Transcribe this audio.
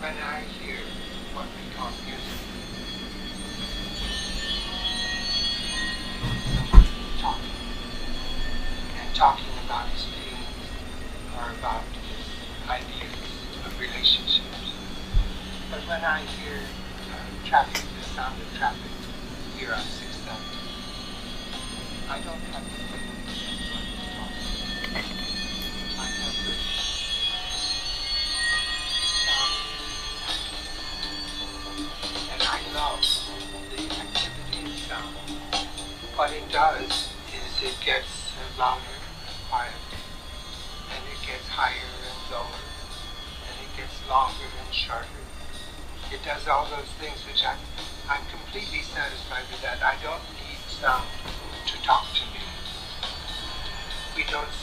when I hear what we call music, talking and talking about his feelings or about his ideas of relationships. But when I hear uh, traffic, the sound of traffic here on 670, I don't have the feeling the activity sound. What it does is it gets louder and quieter, and it gets higher and lower, and it gets longer and shorter. It does all those things which I'm, I'm completely satisfied with that. I don't need sound to talk to me. We don't see